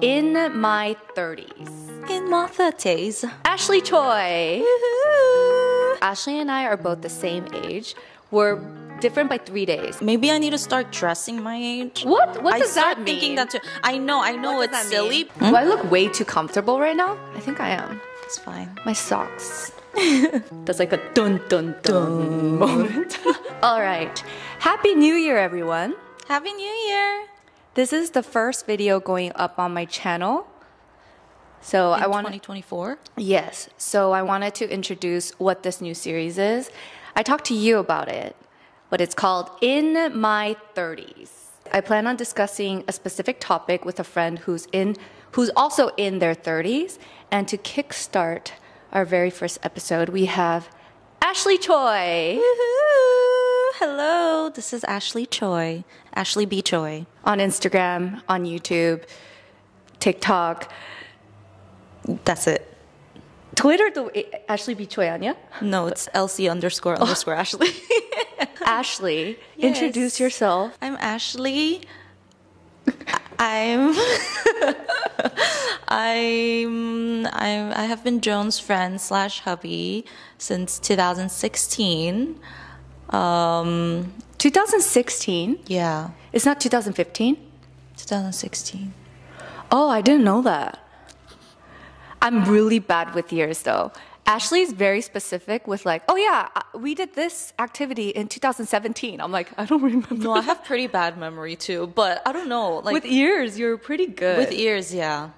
In my 30s. In my 30s. Ashley Choi. Ashley and I are both the same age. We're different by three days. Maybe I need to start dressing my age. What? What I does that thinking mean? that too. I know, I know What it's silly. Hmm? Do I look way too comfortable right now? I think I am. It's fine. My socks. That's like a dun dun dun moment. All right. Happy New Year, everyone. Happy New Year. This is the first video going up on my channel. So In I want 2024. Yes. So I wanted to introduce what this new series is. I talked to you about it, but it's called In My 30s. I plan on discussing a specific topic with a friend who's in who's also in their 30s and to kickstart our very first episode, we have Ashley Choi Woohoo! Hello, this is Ashley Choi. Ashley B. Choi. on Instagram, on YouTube, TikTok, That's it. 트위터도 Ashley B Choi 아니야? No, it's LC underscore underscore Ashley. Ashley, Yes. introduce yourself. I'm Ashley. I'm I'm I'm I have been Joan's friend slash hubby since 2016. Um, 2016. yeah, It's not 2015. 2016. Oh, I didn't know that. I'm really bad with years though. Ashley is very specific with like, oh yeah, uh, we did this activity in 2017. I'm like, I don't remember. No, I have pretty bad memory too, but I don't know. Like with ears, you're pretty good. With ears, yeah.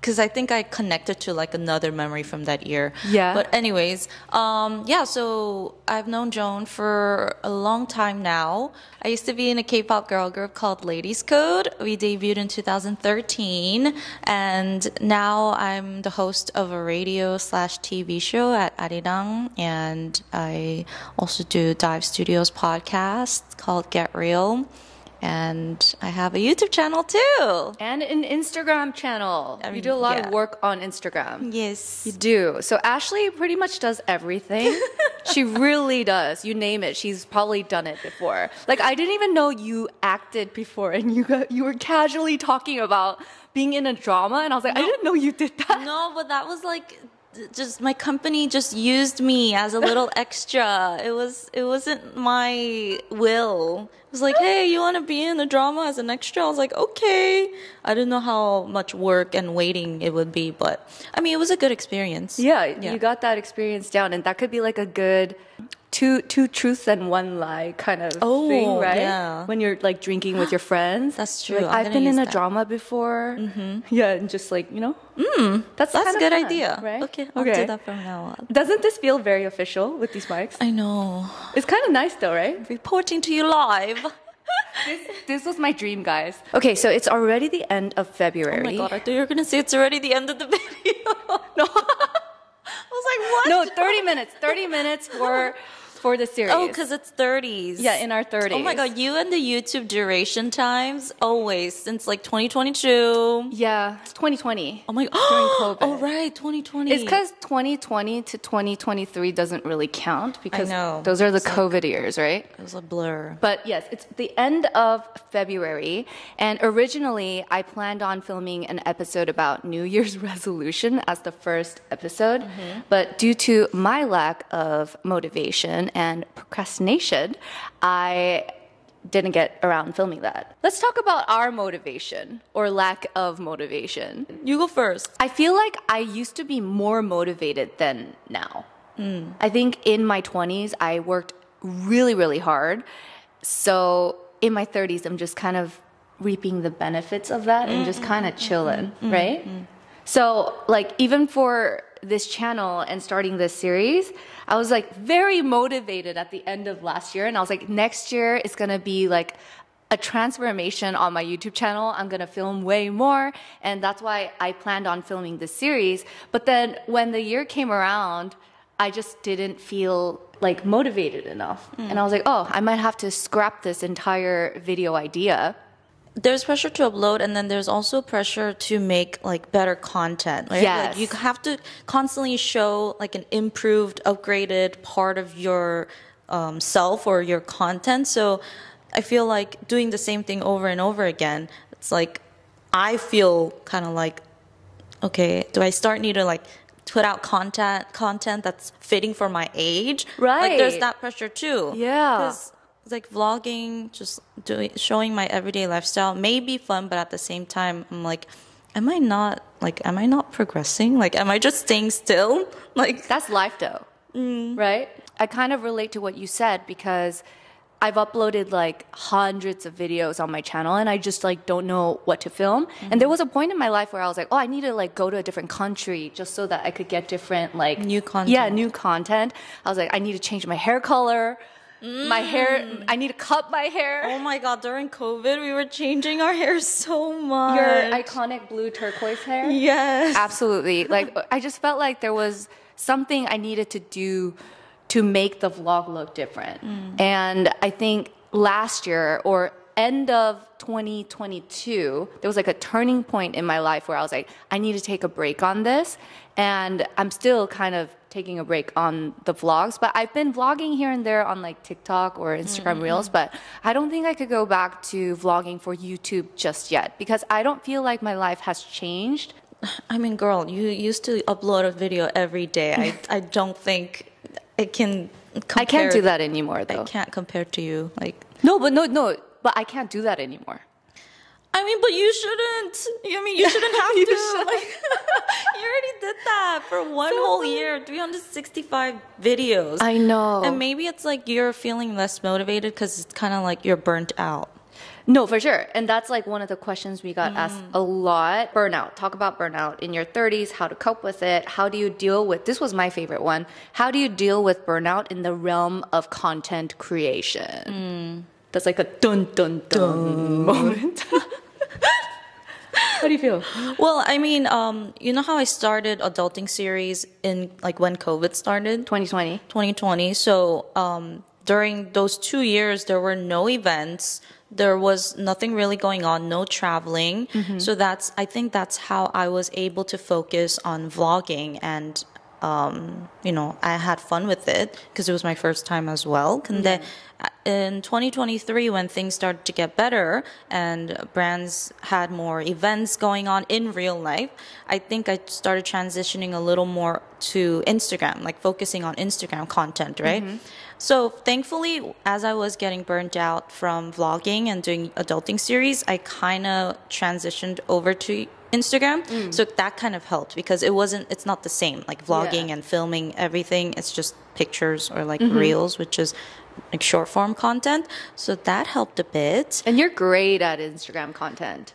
Because I think I connected to like another memory from that year. Yeah. But anyways, um, yeah. So I've known Joan for a long time now. I used to be in a K-pop girl group called Ladies Code. We debuted in 2013, and now I'm the host of a radio slash TV show at Arirang, and I also do Dive Studios podcast called Get Real. And I have a YouTube channel too. and an Instagram channel. you mean, do a lot yeah. of work on Instagram. Yes. You do. So Ashley pretty much does everything. she really does. You name it, she's probably done it before. Like I didn't even know you acted before, and you got, you were casually talking about being in a drama, and I was like, I didn't know you did that. No, but that was like just my company just used me as a little extra. It was it wasn't my will. It was like, hey, you want to be in the drama as an extra? I was like, okay. I didn't know how much work and waiting it would be, but I mean, it was a good experience. Yeah, Yeah. you got that experience down, and that could be like a good two two truths and one lie kind of Oh, thing, right? yeah. When you're like drinking with your friends. That's true. Like, I've been in a that. drama before. Mm-hmm. Yeah, and just like you know, mm, that's That's a good fun, idea. right? Okay, I'll do that from now on. Doesn't this feel very official with these mics? I know. It's kind of nice though, right? Reporting to you live. this, this was my dream, guys. Okay, so it's already the end of February. Oh my god, I thought you were gonna say it's already the end of the video. no. I was like, what? No, 30 minutes. 30 minutes for for the series. Oh, because it's 30s. yeah, in our 30s. Oh my god, you and the YouTube duration times always since like 2022. Yeah, it's 2020. Oh my god. Oh, COVID. Oh right, 2020. It's because 2020 to 2023 doesn't really count because know. those are the It's like- COVID years, right? it was a blur. But yes, it's the end of February. And originally, I planned on filming an episode about New Year's resolution as the first episode. Mm-hmm. But due to my lack of motivation and procrastination, I didn't get around filming that. Let's talk about our motivation or lack of motivation. You go first. I feel like I used to be more motivated than now. Hmm. I think in my 20s, I worked really, really hard. So in my 30s, I'm just kind of reaping the benefits of that and just mm, kind of mm, mm, chilling, right? So, like, even for this channel and starting this series, I was like very motivated at the end of last year. And I was like, next year it's gonna be like a transformation on my YouTube channel. I'm gonna film way more. And that's why I planned on filming this series. But then when the year came around, I just didn't feel like motivated enough. Mm. And I was like, oh, I might have to scrap this entire video idea. There's pressure to upload and then there's also pressure to make like better content right Yes. like you have to constantly show like an improved upgraded part of your um, self or your content so i feel like doing the same thing over and over again it's like I feel kind of like, okay, do I start need to like put out content content that's fitting for my age? right Like there's that pressure too. Yeah. Like vlogging, just doing showing my everyday lifestyle may be fun, but at the same time, I'm like, am I not like, am I not progressing? Like, am I just staying still? Like, That's life though, mm. right? I kind of relate to what you said because I've uploaded like hundreds of videos on my channel and I just like don't know what to film. And there mm-hmm. was a point in my life where I was like, oh, I need to like go to a different country just so that I could get different like New content. Yeah, new content. I was like, I need to change my hair color. My hair, I need to cut my hair. oh my god, during COVID, we were changing our hair so much. Your iconic blue turquoise hair. yes. Absolutely. Like I just felt like there was something I needed to do to make the vlog look different. Mm. And I think last year or end of 2022, there was like a turning point in my life where I was like, I need to take a break on this. And I'm still kind of taking a break on the vlogs, but I've been vlogging here and there on like TikTok or Instagram mm-hmm. Reels, but I don't think I could go back to vlogging for YouTube just yet because I don't feel like my life has changed I mean, girl, you used to upload a video every day. I, I don't think it can. Compare, I can't do that anymore, though. I can't compare to you. Like, No, but no, no, but I can't do that anymore. I mean, but you shouldn't. I mean, you shouldn't have You to. should. Like, you already did that for one whole year, 365 videos. I know. And maybe it's like you're feeling less motivated because it's kind of like you're burnt out. No, for sure. And that's like one of the questions we got mm-hmm. asked a lot. Burnout. Talk about burnout in your 30s, how to cope with it. How do you deal with this was my favorite one. How do you deal with burnout in the realm of content creation? Mm. That's like a dun dun dun, moment. how do you feel? Well, I mean, um, you know how I started adulting series in like when COVID started? 2020. 2020. So um, during those two years, there were no events. There was nothing really going on, no traveling. So that's, I think that's how I was able to focus on vlogging and, um, you know, I had fun with it because it was my first time as well. And then uh, in 2023, when things started to get better and brands had more events going on in real life, I think I started transitioning a little more to Instagram, like focusing on Instagram content, right? So thankfully, as I was getting burnt out from vlogging and doing adulting series, I kind of transitioned over to Instagram. Mm. So that kind of helped because it wasn't, it's not the same like vlogging Yeah. and filming everything. It's just pictures or like mm-hmm. reels, which is like short form content. So that helped a bit. And you're great at Instagram content.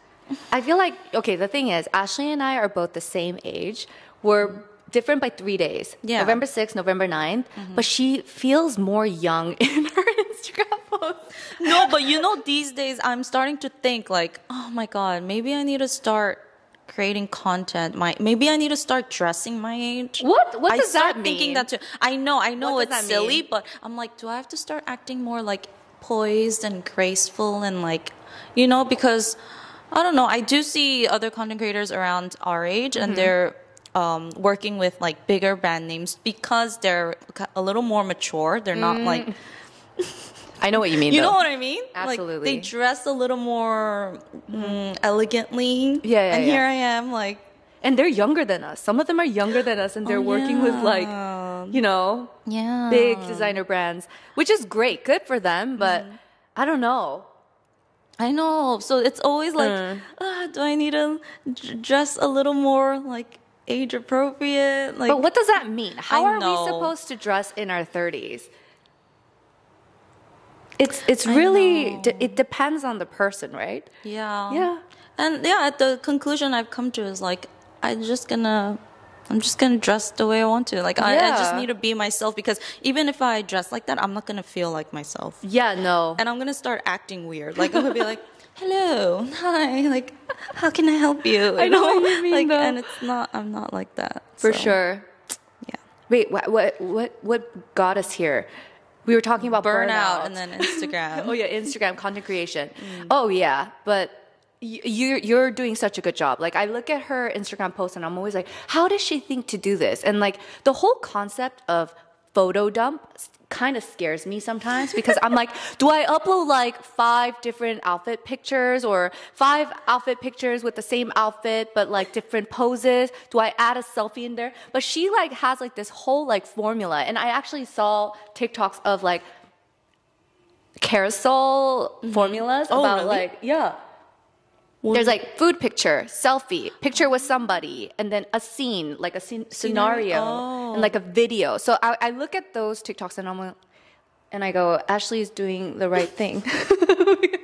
I feel like, okay, the thing is, Ashley and I are both the same age. We're different by three days Yeah. November 6th, November 9th. Mm-hmm. But she feels more young in her Instagram posts. no, but you know, these days I'm starting to think like, oh my god, maybe I need to start creating content. My maybe I need to start dressing my age. What? What I does start that thinking that too. I know, I know What it's silly, mean? but I'm like, do I have to start acting more like poised and graceful and like, you know, because I don't know. I do see other content creators around our age, Mm-hmm. and they're. Um, working with like bigger brand names because they're a little more mature. They're not Mm. like I know what you mean. you though. know what I mean? Like Absolutely. they dress a little more mm, elegantly. Yeah, yeah, And yeah. here I am, like And they're younger than us. Some of them are younger than us, and they're Oh, working with like, you know, yeah, big designer brands, which is great, good for them. But Mm-hmm. I don't know. I know. So it's always like, Uh. ah, do I need to dress a little more like age appropriate? Like, But what does that mean? How I are know. we supposed to dress in our 30s? It's it's really know. d- it depends on the person, right? yeah, Yeah. and yeah. At the conclusion I've come to is like, I'm just gonna. I'm just gonna dress the way I want to. Like I, I just need to be myself because even if I dress like that, I'm not gonna feel like myself. Yeah, no. and I'm gonna start acting weird. Like I'm gonna be like, "Hello, hi, like, how can I help you?" I know what you mean, Like, though. and it's not. I'm not like that. For so, sure. Yeah. Wait, what what what what got us here? We were talking about Burnout, burnout, and then Instagram. oh yeah, Instagram content creation. Mm. Oh yeah, but you're you're doing such a good job. Like I look at her Instagram posts and I'm always like, how does she think to do this? And like the whole concept of photo dump kind of scares me sometimes because I'm like, do I upload like five different outfit pictures or five outfit pictures with the same outfit but like different poses? Do I add a selfie in there? But she like has like this whole like formula and I actually saw TikToks of like carousel mm-hmm. formulas Oh, about really? like yeah there's like food picture, selfie, picture with somebody, and then a scene, like a scene, scenario, Oh. and like a oh. video. So I, I look at those TikToks and I'm like, and I go, Ashley is doing the right thing.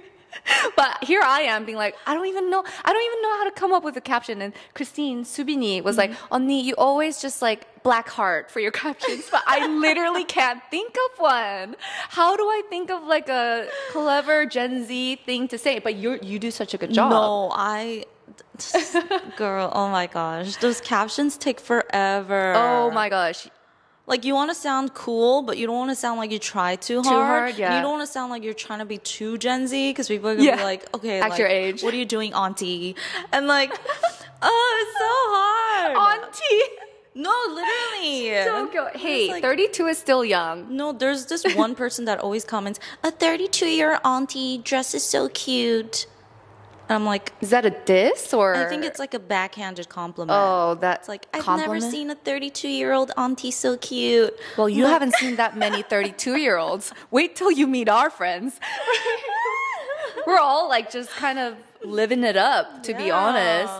but here I am being like, I don't even know, I don't even know how to come up with a caption. And Christine Subini was like, Mm-hmm. Onni, you always just like black heart for your captions, but I literally can't think of one. How do I think of like a clever Gen Z thing to say? But you you do such a good job. No, I. Girl, oh my gosh. Those captions take forever. Oh my gosh. Like you want to sound cool, but you don't want to sound like you try too hard. Too hard, yeah. you don't want to sound like you're trying to be too Gen Z because people are gonna be like, okay, Act like, your age. What are you doing, auntie? And like, oh, it's so hard. Auntie. No, literally. So go- Hey, like- 32 is still young. No, there's this one person that always comments, a 32 year auntie dresses so cute. And I'm like, Is that a diss or? I think it's like a backhanded compliment. Oh, that's like, I've compliment? never seen a 32 year old auntie so cute. Well, you haven't seen that many 32 year olds. Wait till you meet our friends. We're all like just kind of living it up, to be honest.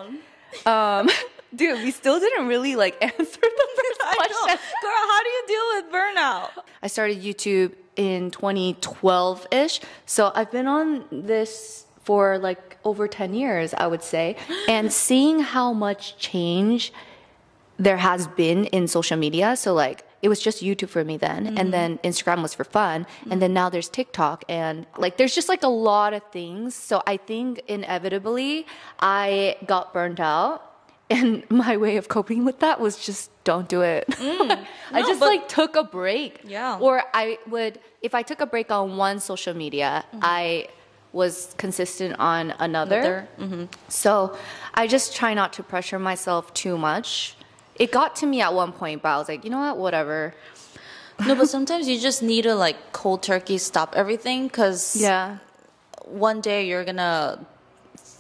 Um, dude, we still didn't really like answer the first question. Girl, how do you deal with burnout? I started YouTube in 2012 ish. So I've been on this for like over 10 years, I would say. And seeing how much change there has been in social media. So, like, it was just YouTube for me then. And mm-hmm. then Instagram was for fun. And then now there's TikTok. And like, there's just like a lot of things. So, I think inevitably I got burnt out. And my way of coping with that was just don't do it. Mm. I No, just but- like took a break. Yeah. Or I would, if I took a break on one social media, mm-hmm. I was consistent on another. Another, So I just try not to pressure myself too much. It got to me at one point, but I was like, you know what, whatever. No, but sometimes you just need to like cold turkey stop everything because Yeah. one day you're gonna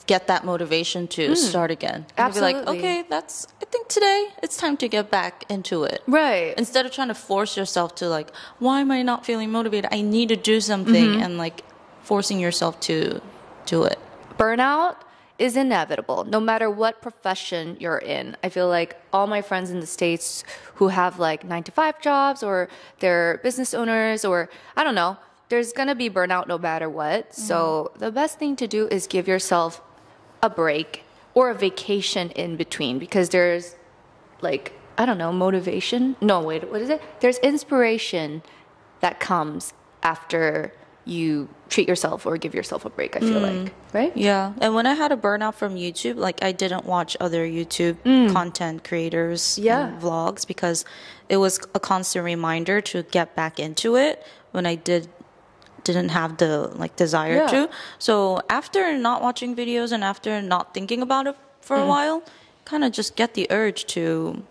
get that motivation to start again. And you'll Be like, okay, that's. I think today it's time to get back into it. Right. Instead of trying to force yourself to like, why am I not feeling motivated? I need to do something, Mm-hmm. and like forcing yourself to do it. burnout is inevitable no matter what profession you're in. I feel like all my friends in the States who have like nine to five jobs or they're business owners or I don't know, there's gonna be burnout no matter what. Mm-hmm. So the best thing to do is give yourself a break or a vacation in between because there's like, I don't know, motivation. No, wait, what is it? There's inspiration that comes after you treat yourself or give yourself a break, I feel like. Right? Yeah, and when I had a burnout from YouTube, like I didn't watch other YouTube content creators Mm. Yeah. vlogs because it was a constant reminder to get back into it when I did didn't have the like desire Yeah. to. So after not watching videos and after not thinking about it for Mm. a while, kind of just get the urge to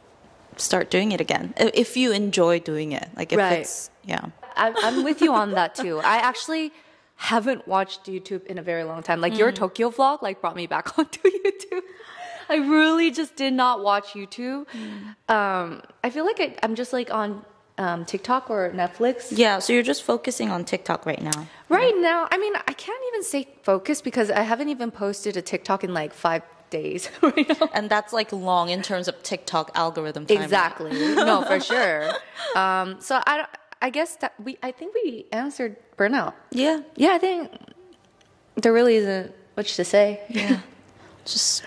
start doing it again if you enjoy doing it. Like if Right. it's yeah. I, I'm with you on that too. I actually haven't watched YouTube in a very long time. Like your Tokyo vlog, like brought me back onto YouTube. I really just did not watch YouTube. Um, I feel like I, I'm just like on um, TikTok or Netflix. Yeah, so you're just focusing on TikTok right now. Right now, I mean, I can't even say focus because I haven't even posted a TikTok in like five days right now. And that's like long in terms of TikTok algorithm time. right? Exactly. no, for sure. Um, so I, don't- I guess that we, I think we answered burnout. Yeah. Yeah, I think there really isn't much to say. Yeah. just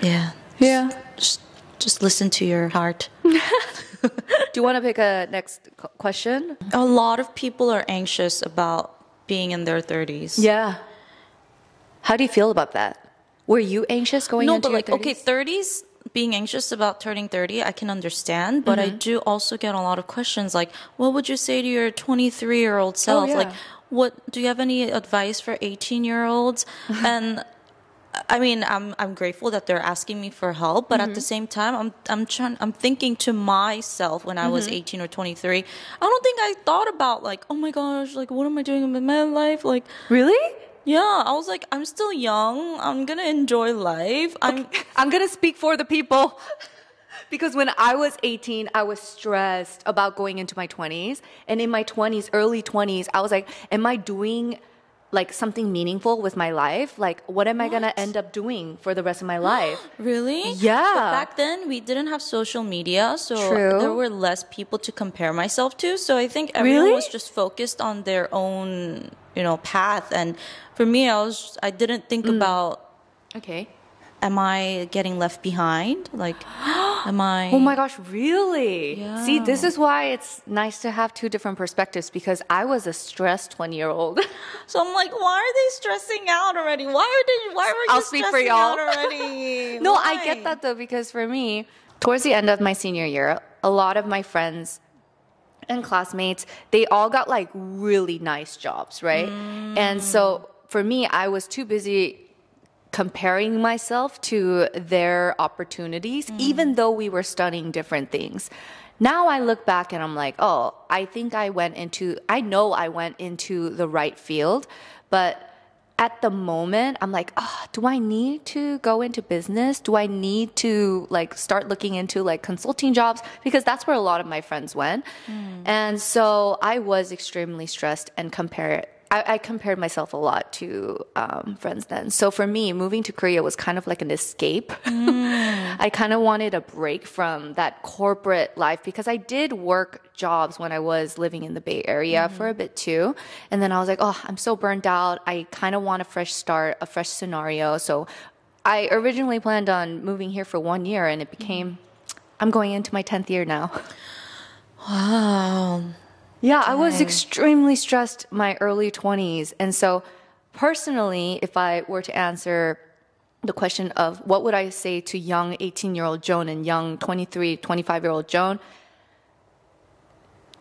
yeah. Yeah. Just just listen to your heart. Do you want to pick a next question? A lot of people are anxious about being in their 30s. Yeah. How do you feel about that? Were you anxious going No, into but like your okay, 30s? 30s being anxious about turning 30, I can understand, but I Mm-hmm. do also get a lot of questions like what would you say to your 23-year-old self? Oh, yeah. Like what do you have any advice for 18-year-olds? and I mean, I'm I'm grateful that they're asking me for help, but at the same time, I'm I'm trying I'm thinking to myself when I was 18 or 23. I don't think I thought about like, oh my gosh, like what am I doing with my life? Like, Really? Yeah, I was like, I'm still young. I'm gonna enjoy life. I'm I'm gonna speak for the people. because when I was 18, I was stressed about going into my 20s. And in my 20s, early 20s, I was like, am I doing like something meaningful with my life? Like, what am I gonna end up doing for the rest of my life? Really? Yeah. But back then, we didn't have social media, so True. there were less people to compare myself to. So I think everyone Really? was just focused on their own, you know, path. And for me, I was I didn't think Mm. about Okay. Am I getting left behind? Like, am I? Oh my gosh, really? Yeah. See, this is why it's nice to have two different perspectives because I was a stressed 20 year old. So I'm like, why are they stressing out already? Why are they? Why were you I'll speak for stressing y'all. out already? no, I get that though because for me, towards the end of my senior year, a lot of my friends and classmates, they all got like really nice jobs, right? And so mm. for me, I was too busy comparing myself to their opportunities, mm. even though we were studying different things. Now I look back and I'm like, oh, I think I went into, I know I went into the right field, but at the moment, I'm like, oh, do I need to go into business? Do I need to like start looking into like consulting jobs? Because that's where a lot of my friends went. Mm. And so I was extremely stressed and compare. I, I compared myself a lot to um, friends then. So for me, moving to Korea was kind of like an escape. Mm. I kind of wanted a break from that corporate life because I did work jobs when I was living in the Bay Area mm-hmm. for a bit too. And then I was like, oh, I'm so burned out. I kind of want a fresh start, a fresh scenario. So I originally planned on moving here for one year and it became, mm-hmm. I'm going into my 10th year now. Wow. Yeah, I was extremely stressed my early 20s. And so, personally, if I were to answer the question of what would I say to young 18 year old Joan and young 23, 25 year old Joan,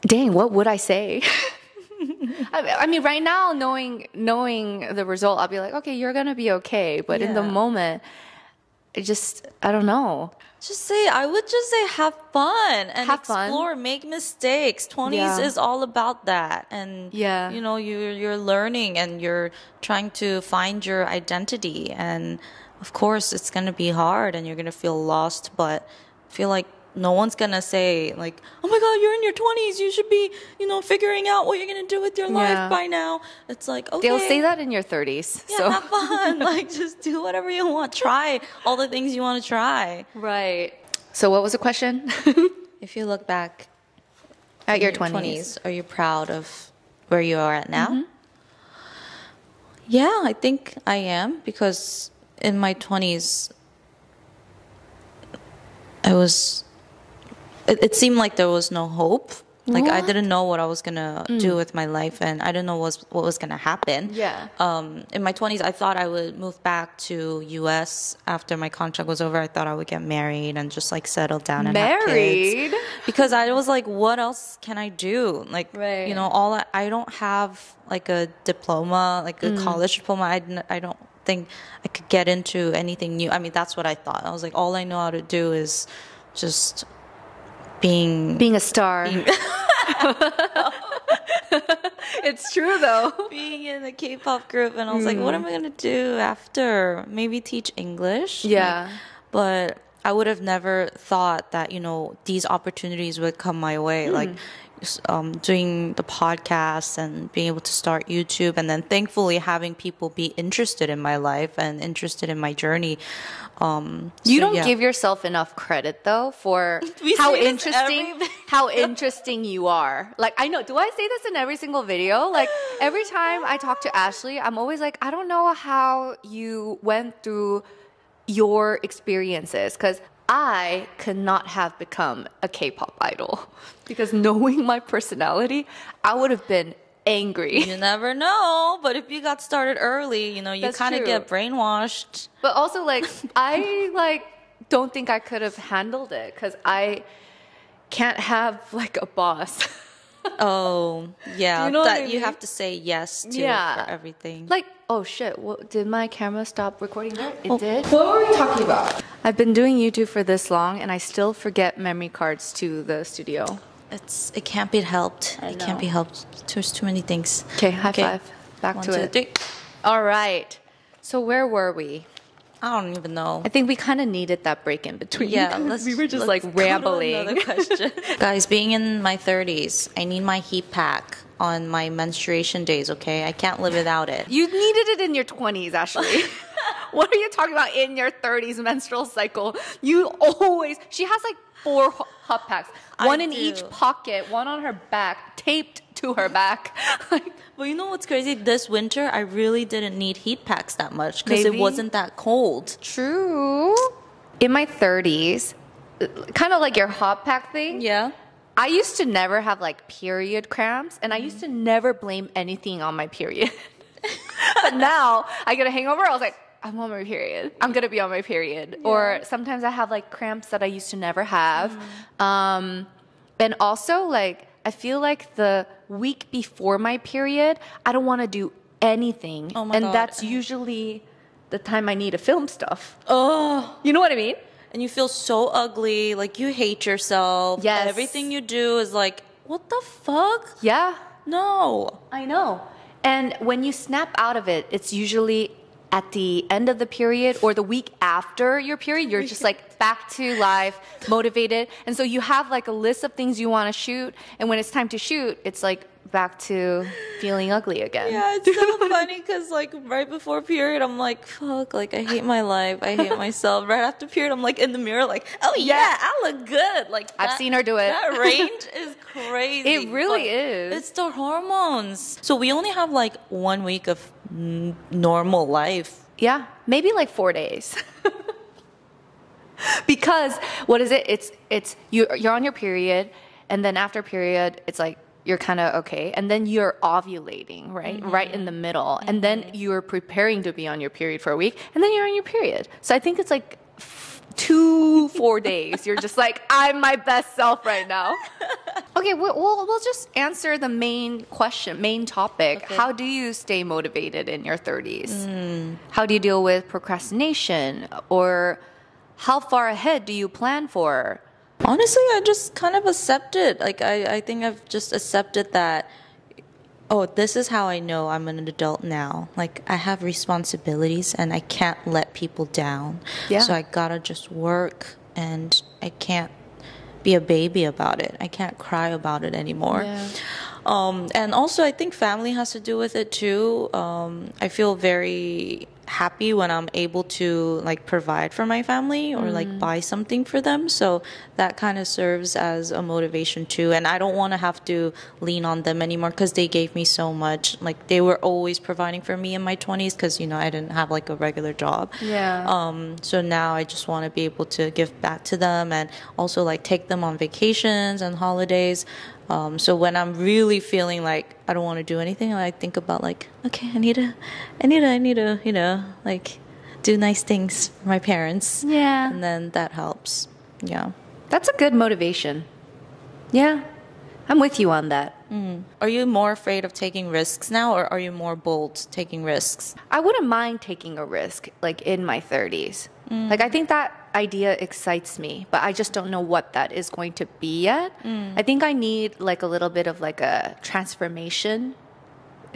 dang, what would I say? I mean, right now, knowing knowing the result, I'll be like, okay, you're gonna be okay. But in the moment, it just, I don't know. Just say, I would just say have fun and Have fun. explore, make mistakes. 20s Yeah. is all about that. And, Yeah. you know, you're, you're learning and you're trying to find your identity. And of course, it's going to be hard and you're going to feel lost, but I feel like no one's going to say, like, oh my God, you're in your 20s. You should be, you know, figuring out what you're going to do with your Yeah. life by now. It's like, okay. They'll say that in your 30s. Yeah, so. have fun. like, just do whatever you want. Try all the things you want to try. Right. So, what was the question? If you look back At in your 20s. are you proud of where you are at now? Mm-hmm. Yeah, I think I am because in my 20s, I was, it, it seemed like there was no hope. Like I didn't know what I was gonna do with my life, and I didn't know what was, what was gonna happen. Yeah. Um, in my twenties, I thought I would move back to U.S. after my contract was over. I thought I would get married and just like settle down and have kids Married? because I was like, what else can I do? Like, Right. you know, all I, I don't have like a diploma, like a Mm. college diploma. I, I don't think I could get into anything new. I mean, that's what I thought. I was like, all I know how to do is just being Being a star. it's true though. being in the K-pop group, and I was like, what am hmm. I gonna do after? Maybe teach English. Yeah. Like, but I would have never thought that you know these opportunities would come my way, like s- um, doing the podcast and being able to start YouTube, and then thankfully having people be interested in my life and interested in my journey. Um, You so, don't yeah. give yourself enough credit though for how interesting how interesting you are. Like I know, do I say this in every single video? Like every time I talk to Ashley, I'm always like, I don't know how you went through your experiences cuz I could not have become a K-pop idol because knowing my personality, I would have been angry. You never know, but if you got started early, you know, you kind of get brainwashed. But also, like, I like don't think I could have handled it because I can't have like a boss. Oh, yeah. you know what that I you have to say yes to Yeah. for everything. Like, oh shit, what, did my camera stop recording there? It oh. did? What were we talking about? I've been doing YouTube for this long and I still forget memory cards to the studio. it's it can't be helped. I It can't be helped. There's too many things. Okay, high five. Back One, to two, it. three. All right. So where were we? I don't even know. I think we kind of needed that break in between. Yeah, let's, we were just let's like go rambling. another question. Guys, being in my 30s, I need my heat pack on my menstruation days. Okay, I can't live without it. You needed it in your 20s, Ashley. what are you talking about in your 30s menstrual cycle? You always, she has like four hot packs, I one in do. each pocket, one on her back, taped to her back. like, But you know what's crazy? This winter, I really didn't need heat packs that much because it wasn't that cold. true. In my 30s, kind of like your hot pack thing. Yeah. I used to never have like period cramps, and I used to never blame anything on my period. but now I get a hangover, I was like, I'm on my period. I'm gonna be on my period. Or sometimes I have like cramps that I used to never have. Um, and also, like, I feel like the week before my period, I don't wanna do anything. Oh my and God. that's usually the time I need to film stuff. Oh. You know what I mean? And you feel so ugly, like you hate yourself. Yes. Everything you do is like, what the fuck? Yeah. No. I know. And when you snap out of it, it's usually at the end of the period or the week after your period. You're just like back to life, motivated. And so you have like a list of things you want to shoot. And when it's time to shoot, it's like back to feeling ugly again. Yeah, it's so funny because like right before period, I'm like, fuck, like I hate my life, I hate myself. Right after period, I'm like in the mirror, like, oh yeah, Yeah. I look good. Like I've seen her do it. That range is crazy. It really is. It's the hormones. So we only have like one week of normal life. Yeah, maybe like four days. because what is it? It's it's you you're on your period, and then after period, it's like you're kind of okay, and then you're ovulating, right, mm-hmm. right in the middle, and then mm-hmm. you're preparing to be on your period for a week, and then you're on your period. So I think it's like two four days. You're just like I'm my best self right now. Okay, we'll, we'll, we'll just answer the main question, main topic. Okay. How do you stay motivated in your 30s? How do you deal with procrastination? Or how far ahead do you plan for? Honestly, I just kind of accept it. Like I, I think I've just accepted that. Oh, this is how I know I'm an adult now. Like I have responsibilities and I can't let people down. Yeah. So I gotta just work and I can't be a baby about it. I can't cry about it anymore. Yeah. Um, and also, I think family has to do with it too. Um, I feel very happy when I'm able to like provide for my family or like buy something for them. So that kind of serves as a motivation too. And I don't want to have to lean on them anymore because they gave me so much. Like they were always providing for me in my 20s because you know I didn't have like a regular job. Yeah. Um, so now I just want to be able to give back to them and also like take them on vacations and holidays. Um, so when I'm really feeling like I don't want to do anything, I think about like, okay, I need to, I need to, I need to, you know, like do nice things for my parents. Yeah. And then that helps. Yeah. That's a good motivation. Yeah. I'm with you on that. Are you more afraid of taking risks now or are you more bold taking risks? I wouldn't mind taking a risk like in my 30s. Like I think that idea excites me, but I just don't know what that is going to be yet. Mm. I think I need like a little bit of like a transformation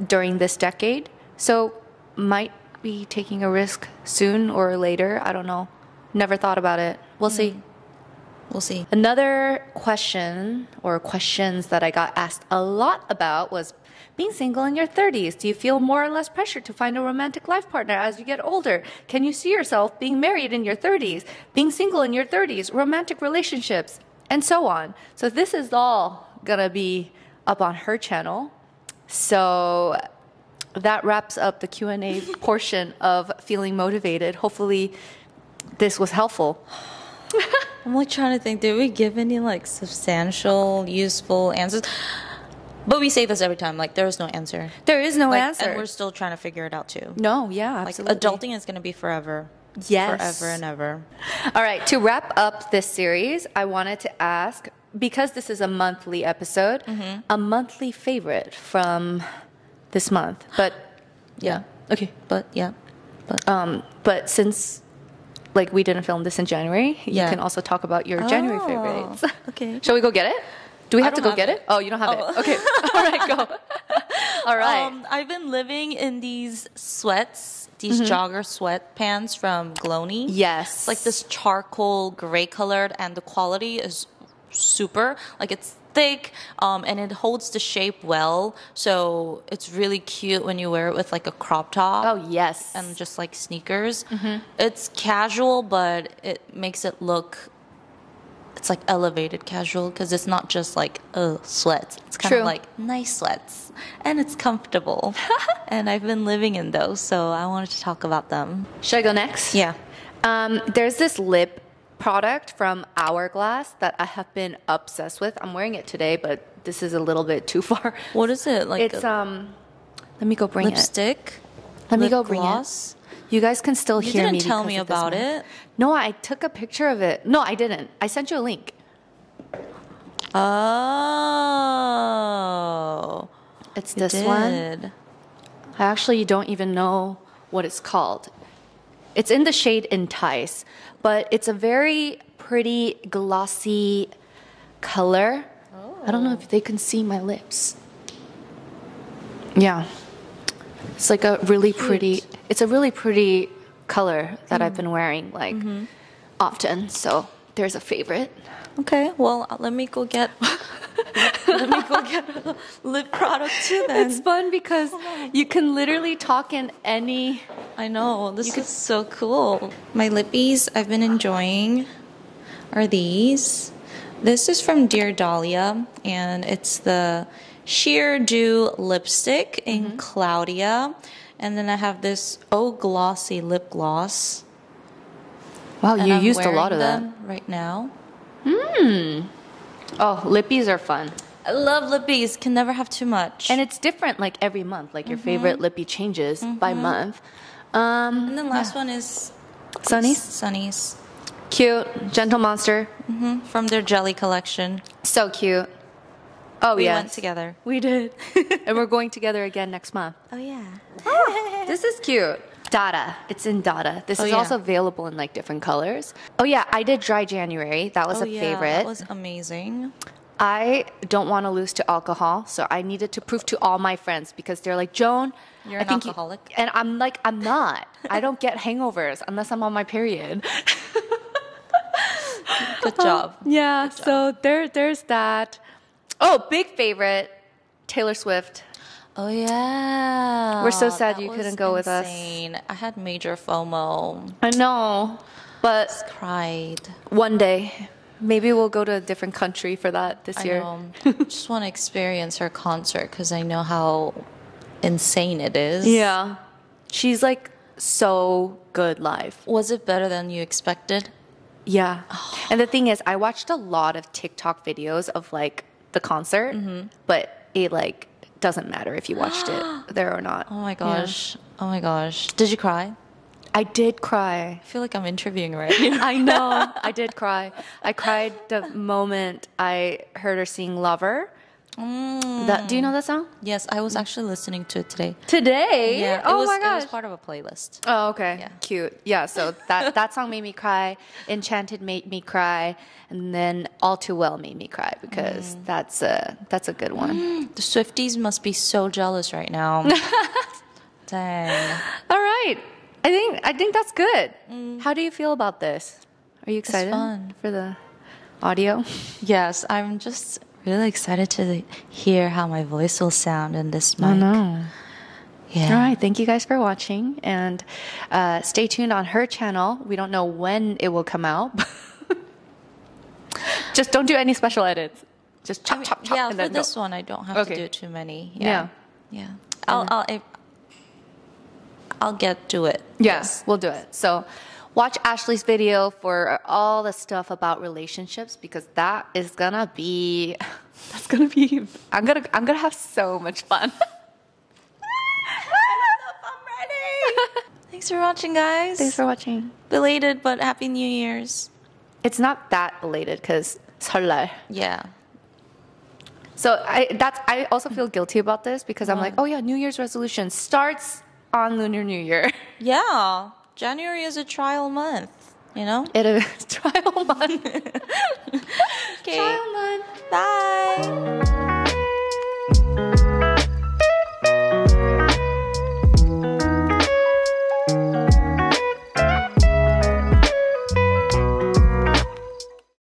during this decade. So might be taking a risk soon or later. I don't know. Never thought about it. We'll mm. see. We'll see. Another question or questions that I got asked a lot about was being single in your 30s. Do you feel more or less pressure to find a romantic life partner as you get older? Can you see yourself being married in your 30s, being single in your 30s, romantic relationships, and so on? So this is all gonna be up on her channel. So that wraps up the Q&A portion of feeling motivated. Hopefully this was helpful. I'm like trying to think, did we give any like substantial, useful answers? But we say this every time, like there is no answer. There is no Like, answer. And we're still trying to figure it out too. no, yeah, Like absolutely. adulting is gonna be forever. Yes. Forever and ever. All right, to wrap up this series, I wanted to ask because this is a monthly episode, Mm-hmm. a monthly favorite from this month. But yeah. Okay. But yeah. But Um, but since like we didn't film this in January, you can also talk about your January Oh, favorites. okay. Shall we go get it? Do we have to go get it? it. Oh, you don't have Oh. it. Okay. All right, go. All right. Um, I've been living in these sweats, these jogger sweatpants from Glowny. yes. It's like this charcoal gray colored, and the quality is super. Like it's thick, um, and it holds the shape well. So it's really cute when you wear it with like a crop top. Oh yes. and just like sneakers. It's casual, but it makes it look. It's like elevated casual because it's not just like oh sweats. It's kind True. of like nice sweats, and it's comfortable. and I've been living in those, so I wanted to talk about them. Should I go next? Yeah. Um, there's this lip product from Hourglass that I have been obsessed with. I'm wearing it today, but this is a little bit too far. What is it like? it's um. Let me go bring it. lipstick. Let me lip go bring gloss? it. You guys can still You hear didn't me. tell me about it. No, I took a picture of it. No, I didn't. I sent you a link. Oh, It's you this one. I actually don't even know what it's called. It's in the shade Entice, but it's a very pretty glossy color. I don't know if they can see my lips. Yeah. It's like a really pretty it's a really pretty color that I've mm-hmm. been wearing like mm-hmm. often. So there's a favorite. Okay, well, let me go get. let me go get a lip product too. Then It's fun because you can literally talk in any I know this is so cool. My lippies I've been enjoying are these. This is from Dear Dahlia, and it's the Sheer Dew lipstick in mm-hmm. Claudia. And then I have this Oh Glossy lip gloss. Wow, you I'm used a lot of that. them right now. Mmm. Oh, lippies are fun. I love lippies. Can never have too much. And it's different like every month. Like your mm-hmm. favorite lippy changes by mm-hmm. month. Um, And then last one is sunnies sunnies cute, gentle monster, from their jelly collection. so cute. Oh We yes. went together. We did, and we're going together again next month. Oh yeah. Oh, this is cute. Dada. It's in Dada. This Oh, is yeah. also available in like different colors. Oh yeah, I did dry January. That was oh a yeah, favorite. That was amazing. I don't want to lose to alcohol, so I needed to prove to all my friends because they're like, Joan, You're I an think you-" alcoholic. and I'm like, I'm not. I don't get hangovers unless I'm on my period. Good job. Yeah, so there, there's that. Oh, big favorite, Taylor Swift. Oh yeah. We're so sad That you couldn't go with us. I had major FOMO. I know, but Cried. one day, maybe we'll go to a different country for that this I year. know. Just want to experience her concert because I know how insane it is. Yeah, she's like so good live. Was it better than you expected? Yeah. Oh. And the thing is, I watched a lot of TikTok videos of like the concert, Mm-hmm. but it like doesn't matter if you watched it there or not. Oh my Yeah. gosh. Oh my gosh. Did you cry? I did cry. I feel like I'm interviewing right now. I know. I did cry. I cried the moment I heard her sing Lover. Mm. That, do you know that song? yes, I was actually listening to it today. Today? Yeah. Oh was, my It gosh. was part of a playlist. Oh, okay. Yeah. Cute. Yeah, so that, that song made me cry. Enchanted made me cry. And then All Too Well made me cry because mm. that's a that's a good one. The Swifties must be so jealous right now. Dang. All right. I think I think that's good. Mm. How do you feel about this? Are you excited fun. for the audio? Yes, I'm just really excited to hear how my voice will sound in this mic. Yeah. All right. Thank you guys for watching, and uh, stay tuned on her channel. We don't know when it will come out. Just don't do any special edits. Just chop, I mean, chop, chop. yeah, and for then go. this one, I don't have Okay. to do too many. Yeah. Yeah. Yeah. I'll, I'll, I- I'll get to it. Yes, we'll do it. So watch Ashley's video for all the stuff about relationships because that is gonna be that's gonna be I'm gonna I'm gonna have so much fun. I'm ready. Thanks for watching, guys. Thanks for watching. Belated, but happy New Year's. it's not that belated because it's 설날. Yeah. So I that's I also feel guilty about this because I'm like, oh yeah, New Year's resolution starts on Lunar New Year. Yeah. January is a trial month, you know? It is trial month. okay. Trial month. Bye.